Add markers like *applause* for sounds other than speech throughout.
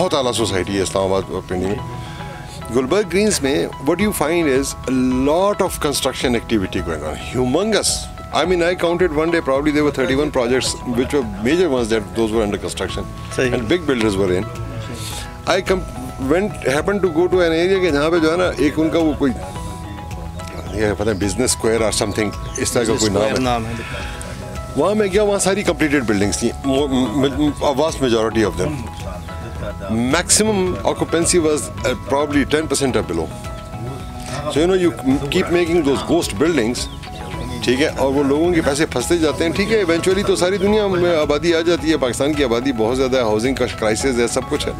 बहुत आला सोसाइटी है इस्लामाबाद और पिंडी में गुलबर्ग ग्रीन्स में what you find is lot of construction activity going on humongous I mean, I counted one day probably there were 31 projects which were major ones that those were under construction सही। and big builders were in. I com- went happened to go to an area के जहाँ पे जो है ना एक उनका वो कोई ये पता है बिज़नेस स्क्वायर और समथिंग इस तरह का कोई नाम है। नाम है। वहाँ मैं गया वहाँ सारी कंप्लीटेड बिल्डिंग्स थी vast majority of them maximum occupancy was probably 10% or below. So you know you keep making those ghost buildings ठीक है और वो लोगों के पैसे फंसते जाते हैं ठीक है इवेंचुअली तो सारी दुनिया में आबादी आ जाती है पाकिस्तान की आबादी बहुत ज़्यादा है हाउसिंग का क्राइसिस है सब कुछ है।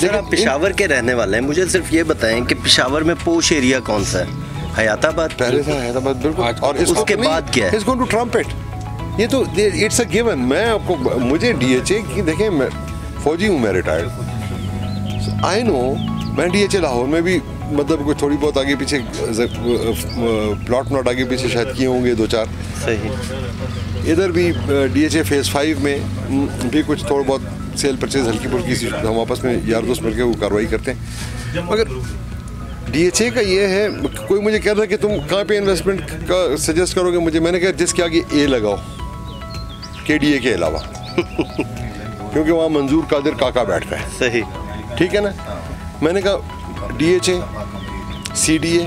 सर आप पेशावर के रहने वाले हैं मुझे सिर्फ़ ये बताएँ कि पेशावर में पोश एरिया कौन सा है? हयाताबाद? पहले था हैदराबाद बिल्कुल। और उसके बाद क्या है? इसको टू ट्रम्पेट ये तो इट्स अ गिवन मैं आपको मुझे डीएचए की देखें मैं फौजी हूँ मैं रिटायर्ड आई नो मैं डीएचए लाहौर में भी मतलब कोई थोड़ी बहुत आगे पीछे प्लॉट नॉट आगे पीछे शायद किए होंगे दो चार। सही। इधर भी D H A phase five में भी कुछ थोड़ा बहुत सेल परचेज हल्की फुल्की सी हम आपस में यार दोस्त मिलकर वो कार्रवाई करते हैं। मगर डीएचए का ये है कोई मुझे कह रहा है कि तुम कहाँ पे इन्वेस्टमेंट का सजेस्ट करोगे मुझे? मैंने कहा जिसके आगे ए लगाओ के डी ए के अलावा। *laughs* क्योंकि वहाँ मंजूर कादिर काका बैठता है। सही। ठीक है ना? मैंने कहा D H A C D A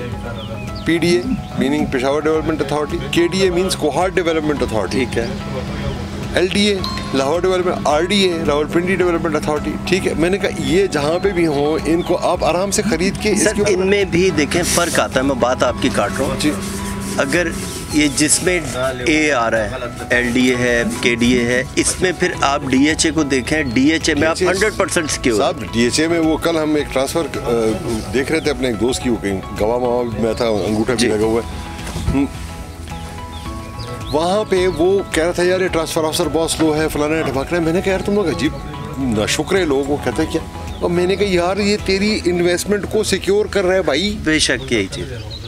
P D A meaning Peshawar development authority K D A means Kohat development authority ठीक है। L D A Lahore development R D A Rawalpindi development authority ठीक है? मैंने कहा ये जहाँ पे भी हों इनको आप आराम से खरीद के सर इनमें भी देखें फ़र्क आता है मैं बात आपकी काट रहा हूँ। जी। अगर ये जिसमें ए आ रहा है एल डी ए है के डी ए है इसमें फिर आप डी एच ए को देखें डी एच ए में आप हंड्रेड परसेंट सिक्योर साहब डीएचए में वो कल हम एक ट्रांसफ़र देख रहे थे अपने एक दोस्त की वो कहीं गवाह मावा में था अंगूठा भी लगा हुआ है। हम्म। वहाँ पे वो कह रहा था यार ये ट्रांसफ़र ऑफिसर बहुत स्लो है फलाना ढमाकना मैंने कहा यार तुम लोग अजीब ना शुक्र है लोग वो कहते हैं क्या? और मैंने कहा यार ये तेरी इन्वेस्टमेंट को सिक्योर कर रहा है भाई। बेशक यही चीज़।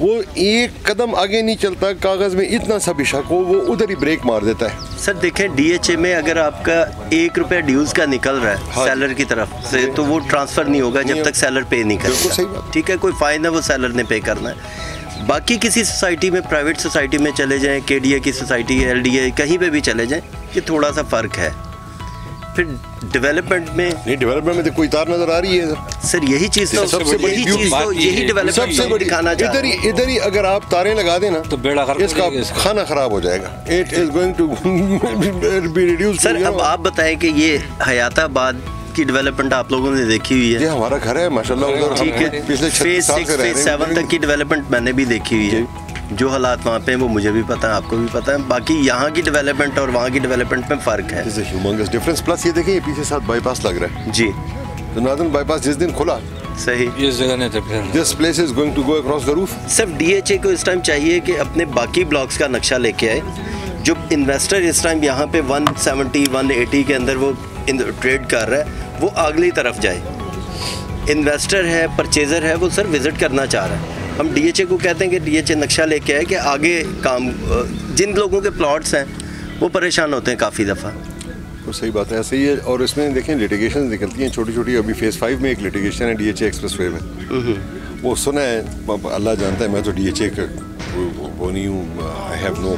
वो एक कदम आगे नहीं चलता कागज़ में इतना सा भी शक हो वो उधर ही ब्रेक मार देता है। सर देखें डीएचए में अगर आपका एक रुपया ड्यूज का निकल रहा है हाँ। सेलर की तरफ़ से तो वो ट्रांसफ़र नहीं होगा जब तक सैलर पे नहीं करेगा। ठीक है कोई फाइन है वो सैलर ने पे करना है। बाकी किसी सोसाइटी में प्राइवेट सोसाइटी में चले जाएँ के की सोसाइटी एल कहीं पे भी चले जाएँ ये थोड़ा सा फ़र्क है। फिर डेवलपमेंट में नहीं डेवलपमेंट में तो कोई तार नज़र आ रही है सर यही चीज़ तो सबसे बड़ी यही चीज़ तो यही डेवलपमेंट सबसे बड़ी दिखाना चाह इधर ही इधर ही अगर आप तारे लगा देना तो बेड़ा गर्क इसका हो। खाना खराब हो जाएगा। It is going to be reduce sir अब आप बताएँ कि ये हयाताबाद की डेवलपमेंट आप लोगों ने देखी हुई है। ये हमारा घर है माशाल्लाह उधर हम ठीक है। पिछले फ़ेज़ साल सिक्स से रह फ़ेज़ सेवन तक की डेवलपमेंट मैंने भी देखी हुई है। जो हालात वहाँ पे हैं वो मुझे भी पता है आपको भी पता है। बाकी यहाँ की डेवलपमेंट और वहाँ की डेवलपमेंट में फ़र्क है। ह्यूमंगस डिफरेंस प्लस ये देखिए ये पीछे साथ बाईपास लग रहा है। जी। तो नादन बाईपास जिस दिन खुला सही। इस जगह नहीं this place is going to go across the roof सिर्फ़ डीएचए को इस टाइम चाहिए कि अपने बाकी ब्लॉक्स का नक्शा लेके आए। जो इन्वेस्टर इस टाइम यहाँ पे 170 180 के अंदर वो ट्रेड कर रहा है वो अगली तरफ़ जाए। इन्वेस्टर है परचेज़र है वो सर विज़िट करना चाह रहा है। हम डीएचए को कहते हैं कि डीएचए नक्शा लेके आए कि आगे काम जिन लोगों के प्लॉट्स हैं वो परेशान होते हैं काफ़ी दफ़ा। तो सही बात है ऐसे ही है और इसमें देखें लिटिगेशन निकलती हैं छोटी छोटी अभी फ़ेज़ फाइव में एक लिटिगेशन है डीएचए एक्सप्रेस वे में। वो सुना है अल्लाह जानता है मैं तो डीएचए का वो- वो नहीं हूँ I have no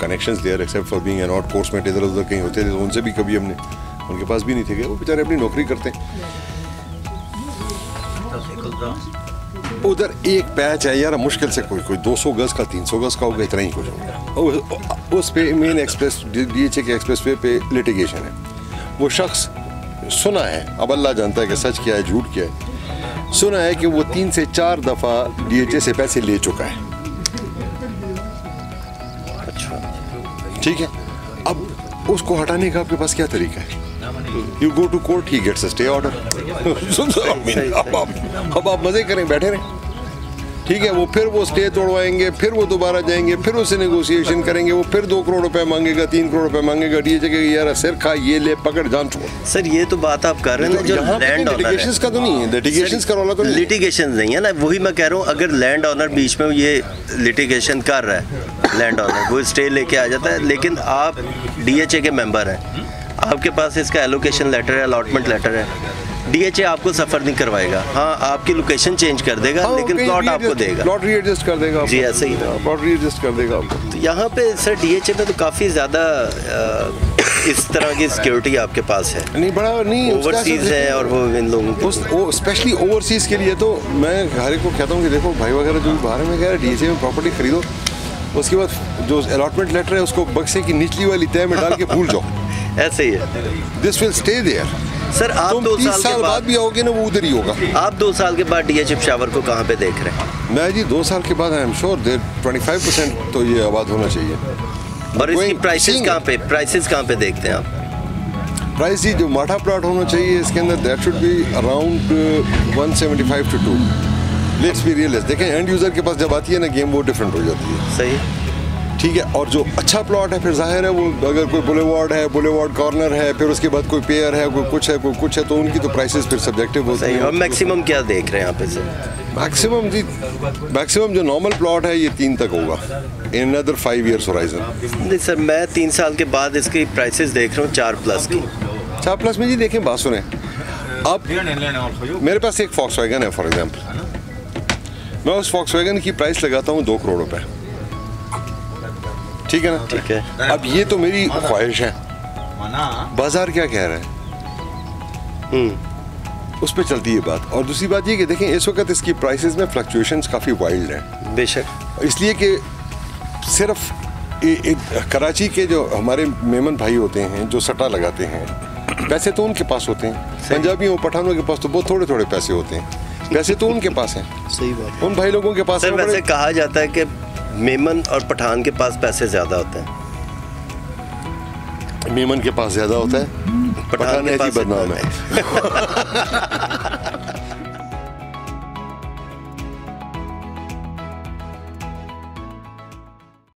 connections there except for being an enforcement इधर उधर कहीं होते थे तो उनसे भी कभी हमने उनके पास भी नहीं थे गए वो बेचारे अपनी नौकरी करते हैं। उधर एक पैच है यार, मुश्किल से कोई कोई 200 गज का 300 गज का होगा, इतना ही कुछ होगा। उस पे मेन एक्सप्रेस डीएचए के एक्सप्रेस वे पे लिटिगेशन है। वो शख्स सुना है, अब अल्लाह जानता है कि सच क्या है, झूठ क्या है। सुना है कि वो तीन से चार दफ़ा डीएचए से पैसे ले चुका है। अच्छा। ठीक है। अब उसको हटाने का आपके पास क्या तरीका है? You go to court he gets stay order अब आप अब आप मज़े करें बैठे रहें। ठीक है वो फिर वो स्टे तोड़वाएँगे फिर वो दोबारा जाएँगे फिर उससे नेगोशिएशन करेंगे वो फिर दो करोड़ रुपए मांगेगा तीन करोड़ रुपए मांगेगा डी जगह यार सिर खा ये ले पकड़ जान छोड़। सर ये तो बात आप कर रहे हैं जो लैंड ऑनर का तो नहीं है लिटिगेशन का रौला तो नहीं लिटिगेशन नहीं है ना वही मैं कह रहा हूँ अगर लैंड ऑनर बीच में ये लिटिगेशन कर रहा है लैंड ऑनर वो स्टे लेके आ जाता है लेकिन आप डीएचए के मेंबर हैं। आपके पास इसका एलोकेशन लेटर है अलॉटमेंट लेटर है। डीएचए आपको सफ़र नहीं करवाएगा। हाँ आपकी लोकेशन चेंज कर देगा हाँ, लेकिन प्लॉट आपको देगा। प्लॉट रीएडजस्ट कर देगा जी, ऐसे ही। प्लॉट रीएडजस्ट कर देगा आपको। तो यहाँ पे सर डीएचए में तो काफ़ी ज़्यादा इस तरह की सिक्योरिटी आपके पास है। नहीं बड़ा नहीं ओवरसीज है और वो इन लोगों के उस वो स्पेशली ओवरसीज के लिए तो मैं हर एक को कहता हूँ कि देखो भाई वगैरह जो भी बाहर में कह रहे हैं डीएचए में प्रॉपर्टी खरीदो। उसके बाद जो अलॉटमेंट लेटर है उसको बक्से की निचली वाली तय में डाल के भूल जाओ। ऐसे ही है। This will stay there sir आप दो साल साल के बाद भी आओगे ना वो उधर ही होगा। आप दो साल के बाद डीएचए शावर को कहाँ पे देख रहे हैं? मैं जी दो साल के बाद I am sure there twenty five percent तो ये आबाद होना चाहिए। और इसकी प्राइसेस कहाँ पे प्राइसेस कहाँ पे देखते हैं आप? प्राइस जी जो माठा प्लॉट होना चाहिए इसके अंदर that should be around 175 to to let's be realist देखें एंड यूज़र के पास जब आती है ना गेम वो डिफरेंट हो जाती है। सही। ठीक है और जो अच्छा प्लॉट है फिर ज़ाहिर है वो अगर कोई बुलेवार्ड है बुलेवार्ड कॉर्नर है फिर उसके बाद कोई पेयर है कोई कुछ है कोई कुछ है तो उनकी तो प्राइसेस फिर सब्जेक्टिव होती हैं और मैक्सिमम क्या देख रहे हैं यहाँ पे सर मैक्सिमम जी मैक्सिमम जो नॉर्मल प्लॉट है ये तीन तक होगा। In other five years horizon नहीं सर मैं तीन साल के बाद इसकी प्राइसेस देख रहा हूँ चार प्लस की। चार प्लस में जी देखें बात सुने। अब मेरे पास एक फॉक्स वैगन है फॉर एग्ज़ाम्पल मैं उस फॉक्स वैगन की प्राइस लगाता हूँ दो करोड़ रुपए। ठीक है ना? ठीक है। अब ये तो मेरी ख्वाहिश है। बाज़ार क्या कह रहा है? हम्म। उस पर चलती है बात। और दूसरी बात ये कि देखें इस वक्त इसकी प्राइसेस में फ्लक्चुएशंस काफ़ी वाइल्ड हैं। बेशक। इसलिए कि सिर्फ़ ए, ए, कराची के जो हमारे मेमन भाई होते हैं जो सट्टा लगाते हैं पैसे तो उनके पास होते हैं। पंजाबियों पठानों के पास तो बहुत थोड़े थोड़े पैसे होते हैं। पैसे तो उनके पास हैं। सही बात उन भाई लोगों के पास वैसे कहा जाता है कि मेमन और पठान के पास पैसे ज़्यादा होते हैं। मेमन के पास ज़्यादा होता है? पठान के ऐसी पास बदनाम है। *laughs*